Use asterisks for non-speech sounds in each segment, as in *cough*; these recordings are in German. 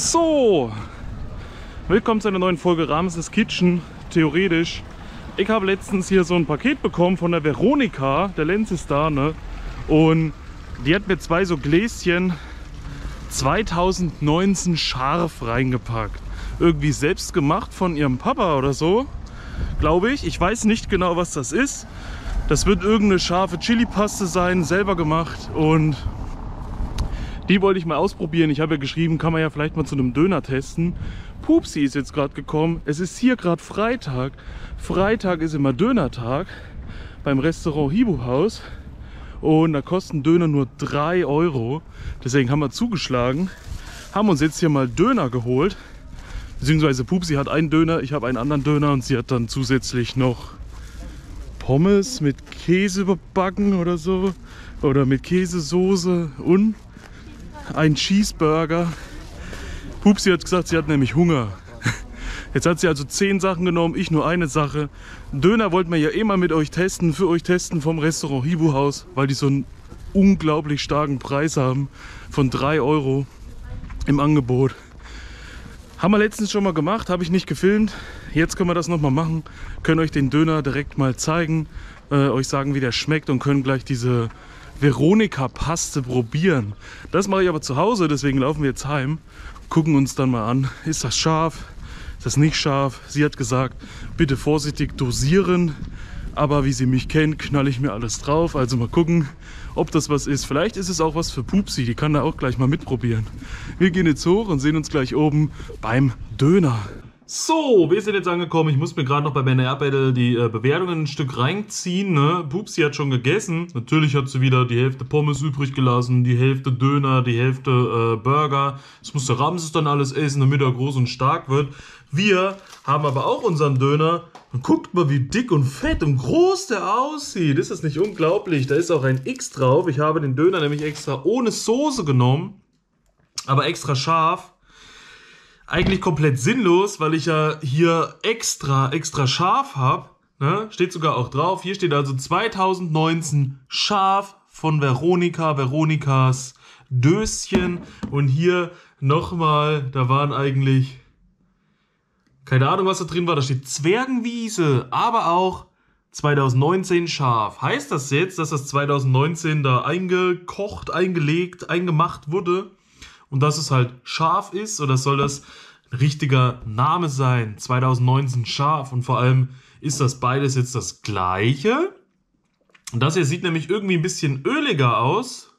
So, willkommen zu einer neuen Folge Ramses Kitchen. Theoretisch. Ich habe letztens hier so ein Paket bekommen von der Veronika, der Lenz ist da, ne? Und die hat mir zwei so Gläschen 2019 scharf reingepackt. Irgendwie selbst gemacht von ihrem Papa oder so, glaube ich. Ich weiß nicht genau, was das ist. Das wird irgendeine scharfe Chili-Paste sein, selber gemacht und die wollte ich mal ausprobieren. Ich habe ja geschrieben, kann man ja vielleicht mal zu einem Döner testen. Pupsi ist jetzt gerade gekommen. Es ist hier gerade Freitag. Freitag ist immer Dönertag beim Restaurant Hibu Haus. Und da kosten Döner nur 3 Euro. Deswegen haben wir zugeschlagen. Haben uns jetzt hier mal Döner geholt. Beziehungsweise Pupsi hat einen Döner, ich habe einen anderen Döner und sie hat dann zusätzlich noch Pommes mit Käse überbacken oder so. Oder mit Käsesoße und ein Cheeseburger. Pupsi hat gesagt, sie hat nämlich Hunger. Jetzt hat sie also zehn Sachen genommen, ich nur eine Sache. Döner wollten wir ja mal mit euch testen, für euch testen vom Restaurant Hibu Haus, weil die so einen unglaublich starken Preis haben von 3 Euro im Angebot. Haben wir letztens schon mal gemacht, habe ich nicht gefilmt. Jetzt können wir das nochmal machen. Können euch den Döner direkt mal zeigen, äh, euch sagen, wie der schmeckt und können gleich diese Veronika-Paste probieren. Das mache ich aber zu Hause, deswegen laufen wir jetzt heim, gucken uns dann mal an, ist das scharf, ist das nicht scharf. Sie hat gesagt, bitte vorsichtig dosieren, aber wie sie mich kennt, knalle ich mir alles drauf. Also mal gucken, ob das was ist. Vielleicht ist es auch was für Pupsi, die kann da auch gleich mal mitprobieren. Wir gehen jetzt hoch und sehen uns gleich oben beim Döner. So, wir sind jetzt angekommen. Ich muss mir gerade noch bei Banner Battle die äh, Bewertungen ein Stück reinziehen. Ne? Pupsi hat schon gegessen. Natürlich hat sie wieder die Hälfte Pommes übrig gelassen, die Hälfte Döner, die Hälfte äh, Burger. Das muss der Ramses dann alles essen, damit er groß und stark wird. Wir haben aber auch unseren Döner. Und guckt mal, wie dick und fett und groß der aussieht. Ist das nicht unglaublich? Da ist auch ein X drauf. Ich habe den Döner nämlich extra ohne Soße genommen, aber extra scharf eigentlich komplett sinnlos, weil ich ja hier extra, extra scharf habe. Ne? Steht sogar auch drauf. Hier steht also 2019 scharf von Veronika, Veronikas Döschen. Und hier nochmal, da waren eigentlich, keine Ahnung, was da drin war. Da steht Zwergenwiese, aber auch 2019 scharf. Heißt das jetzt, dass das 2019 da eingekocht, eingelegt, eingemacht wurde? Und dass es halt scharf ist oder soll das ein richtiger Name sein? 2019 scharf und vor allem ist das beides jetzt das gleiche. Und das hier sieht nämlich irgendwie ein bisschen öliger aus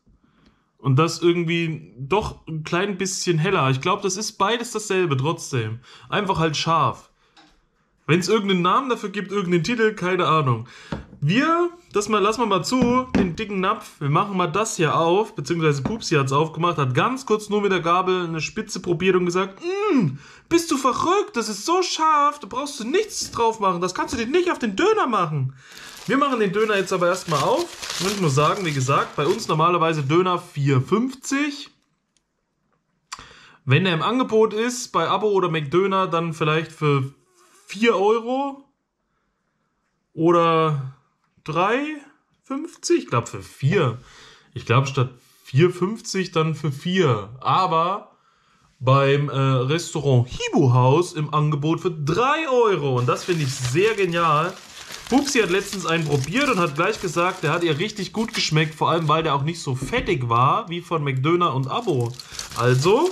und das irgendwie doch ein klein bisschen heller. Ich glaube, das ist beides dasselbe trotzdem. Einfach halt scharf. Wenn es irgendeinen Namen dafür gibt, irgendeinen Titel, keine Ahnung. Wir, das mal, lassen wir mal zu, den dicken Napf. Wir machen mal das hier auf, beziehungsweise Pupsi hat es aufgemacht, hat ganz kurz nur mit der Gabel eine Spitze probiert und gesagt, mm, bist du verrückt, das ist so scharf, da brauchst du nichts drauf machen, das kannst du dir nicht auf den Döner machen. Wir machen den Döner jetzt aber erstmal auf. Ich muss nur sagen, wie gesagt, bei uns normalerweise Döner 4,50. Wenn er im Angebot ist, bei Abo oder McDöner, dann vielleicht für 4 Euro. Oder 3,50? Ich glaube für 4. Ich glaube statt 4,50 dann für 4. Aber beim äh, Restaurant Hibu Haus im Angebot für 3 Euro. Und das finde ich sehr genial. Pupsi hat letztens einen probiert und hat gleich gesagt, der hat ihr richtig gut geschmeckt, vor allem weil der auch nicht so fettig war wie von McDöner und Abo. Also,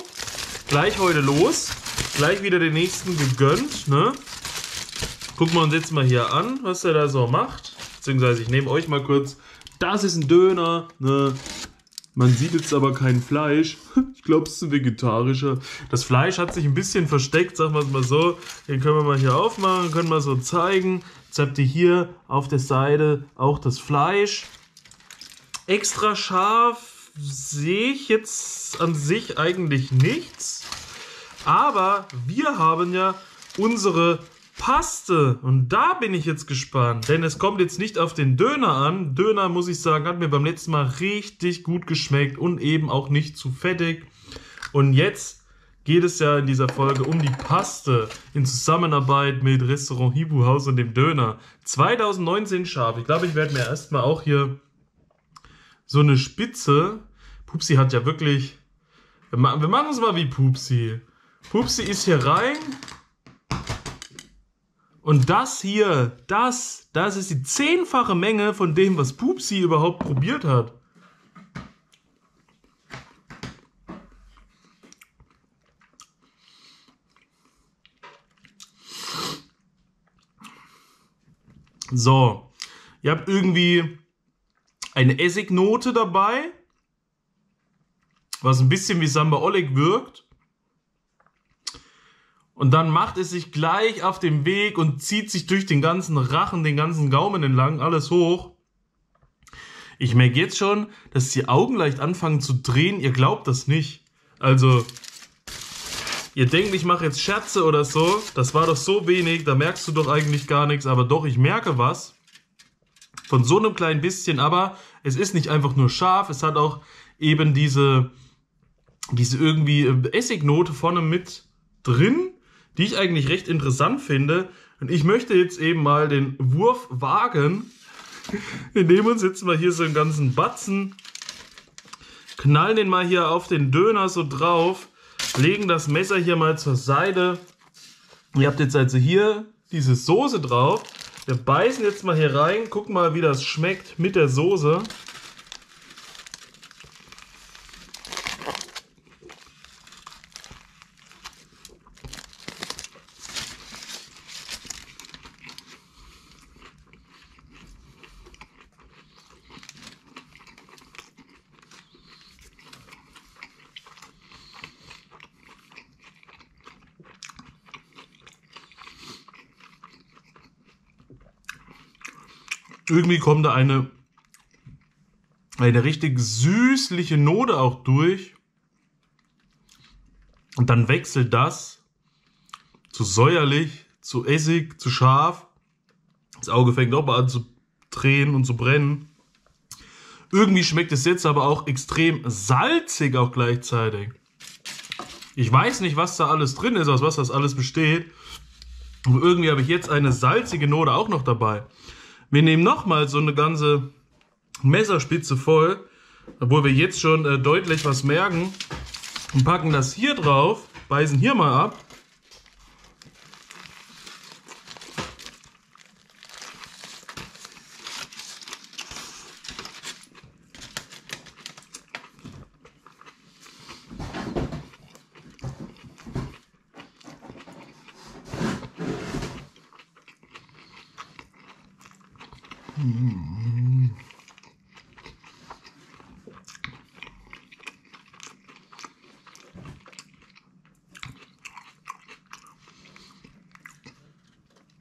gleich heute los, gleich wieder den nächsten gegönnt, ne? Gucken wir uns jetzt mal hier an, was er da so macht. Beziehungsweise ich nehme euch mal kurz. Das ist ein Döner. Ne? Man sieht jetzt aber kein Fleisch. *laughs* Ich glaube, es ist ein vegetarischer. Das Fleisch hat sich ein bisschen versteckt, sagen wir es mal so. Den können wir mal hier aufmachen, können wir so zeigen. Jetzt habt ihr hier auf der Seite auch das Fleisch. Extra scharf sehe ich jetzt an sich eigentlich nichts. Aber wir haben ja unsere Paste. Und da bin ich jetzt gespannt, denn es kommt jetzt nicht auf den Döner an. Döner, muss ich sagen, hat mir beim letzten Mal richtig gut geschmeckt und eben auch nicht zu fettig. Und jetzt geht es ja in dieser Folge um die Paste in Zusammenarbeit mit Restaurant Hibu Haus und dem Döner. 2019 scharf. Ich glaube, ich werde mir erstmal auch hier so eine Spitze. Pupsi hat ja wirklich. Wir machen es mal wie Pupsi. Pupsi ist hier rein. Und das hier, das, das ist die zehnfache Menge von dem, was Pupsi überhaupt probiert hat. So, ihr habt irgendwie eine Essignote dabei, was ein bisschen wie Samba Oleg wirkt. Und dann macht es sich gleich auf dem Weg und zieht sich durch den ganzen Rachen, den ganzen Gaumen entlang, alles hoch. Ich merke jetzt schon, dass die Augen leicht anfangen zu drehen. Ihr glaubt das nicht. Also, ihr denkt, ich mache jetzt Scherze oder so. Das war doch so wenig, da merkst du doch eigentlich gar nichts. Aber doch, ich merke was. Von so einem kleinen bisschen. Aber es ist nicht einfach nur scharf, es hat auch eben diese, diese irgendwie Essignote vorne mit drin die ich eigentlich recht interessant finde. Und ich möchte jetzt eben mal den Wurf wagen. Wir nehmen uns jetzt mal hier so einen ganzen Batzen, knallen den mal hier auf den Döner so drauf, legen das Messer hier mal zur Seite. Ihr habt jetzt also hier diese Soße drauf. Wir beißen jetzt mal hier rein, gucken mal, wie das schmeckt mit der Soße. Irgendwie kommt da eine, eine richtig süßliche Note auch durch. Und dann wechselt das zu säuerlich, zu Essig, zu scharf. Das Auge fängt auch mal an zu drehen und zu brennen. Irgendwie schmeckt es jetzt aber auch extrem salzig auch gleichzeitig. Ich weiß nicht, was da alles drin ist, aus was das alles besteht. Aber irgendwie habe ich jetzt eine salzige Note auch noch dabei. Wir nehmen nochmal so eine ganze Messerspitze voll, obwohl wir jetzt schon äh, deutlich was merken, und packen das hier drauf, beißen hier mal ab.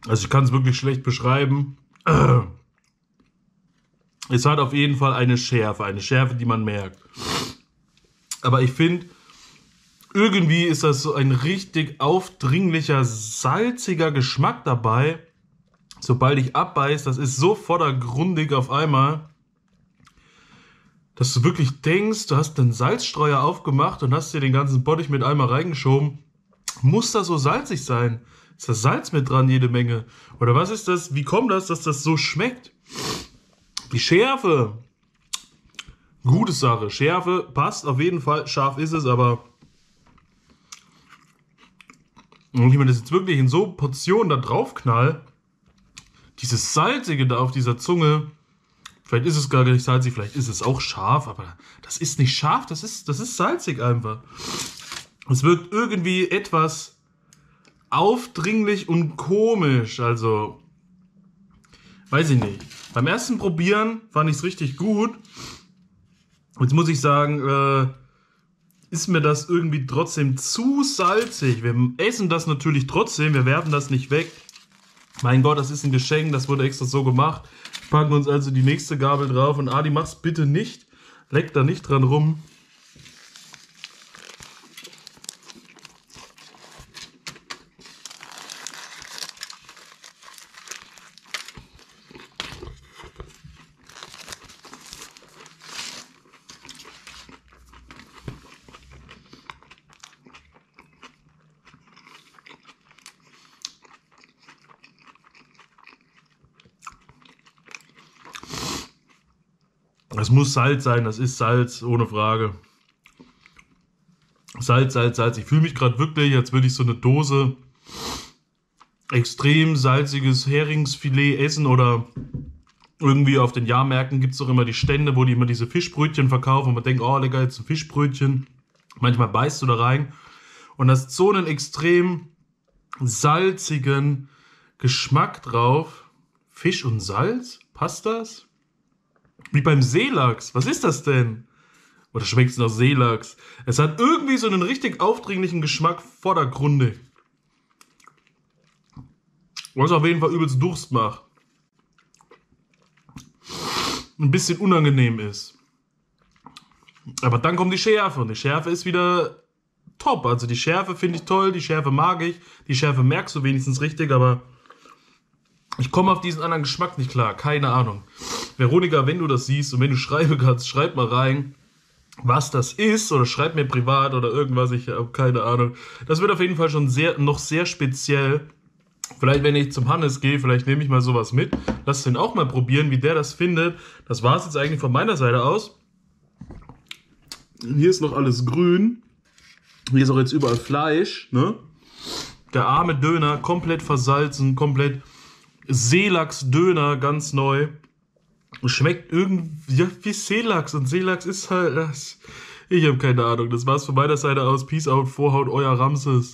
Also ich kann es wirklich schlecht beschreiben. *clears throat* Es hat auf jeden Fall eine Schärfe, eine Schärfe, die man merkt. Aber ich finde, irgendwie ist das so ein richtig aufdringlicher, salziger Geschmack dabei. Sobald ich abbeiß, das ist so vordergrundig auf einmal, dass du wirklich denkst, du hast den Salzstreuer aufgemacht und hast dir den ganzen Bottich mit einmal reingeschoben. Muss das so salzig sein? Ist da Salz mit dran, jede Menge? Oder was ist das? Wie kommt das, dass das so schmeckt? Die Schärfe. Gute Sache. Schärfe passt auf jeden Fall. Scharf ist es, aber. Und ich mir das jetzt wirklich in so Portionen da drauf knall, dieses Salzige da auf dieser Zunge, vielleicht ist es gar nicht salzig, vielleicht ist es auch scharf, aber das ist nicht scharf, das ist, das ist salzig einfach. Es wirkt irgendwie etwas aufdringlich und komisch. Also, weiß ich nicht. Beim ersten Probieren fand ich es richtig gut. Jetzt muss ich sagen, äh, ist mir das irgendwie trotzdem zu salzig. Wir essen das natürlich trotzdem, wir werfen das nicht weg. Mein Gott, das ist ein Geschenk, das wurde extra so gemacht. Packen uns also die nächste Gabel drauf und Adi, mach's bitte nicht. Leck da nicht dran rum. Das muss Salz sein, das ist Salz, ohne Frage. Salz, Salz, Salz. Ich fühle mich gerade wirklich, als würde ich so eine Dose extrem salziges Heringsfilet essen oder irgendwie auf den Jahrmärkten gibt es doch immer die Stände, wo die immer diese Fischbrötchen verkaufen und man denkt, oh, lecker, jetzt ein Fischbrötchen. Manchmal beißt du da rein und hast so einen extrem salzigen Geschmack drauf. Fisch und Salz? Passt das? Wie beim Seelachs. Was ist das denn? Oder schmeckt es nach Seelachs? Es hat irgendwie so einen richtig aufdringlichen Geschmack vordergründig. Was auf jeden Fall übelst Durst macht. Ein bisschen unangenehm ist. Aber dann kommt die Schärfe und die Schärfe ist wieder top. Also die Schärfe finde ich toll, die Schärfe mag ich, die Schärfe merkst du wenigstens richtig, aber ich komme auf diesen anderen Geschmack nicht klar. Keine Ahnung. Veronika, wenn du das siehst und wenn du schreiben kannst, schreib mal rein, was das ist oder schreib mir privat oder irgendwas. Ich habe keine Ahnung. Das wird auf jeden Fall schon sehr, noch sehr speziell. Vielleicht, wenn ich zum Hannes gehe, vielleicht nehme ich mal sowas mit. Lass den auch mal probieren, wie der das findet. Das war es jetzt eigentlich von meiner Seite aus. Hier ist noch alles grün. Hier ist auch jetzt überall Fleisch. Ne? Der arme Döner, komplett versalzen, komplett Seelachs-Döner, ganz neu. Schmeckt irgendwie ja, wie Seelachs. Und Seelachs ist halt. Ich habe keine Ahnung. Das war's von meiner Seite aus. Peace out, Vorhaut, euer Ramses.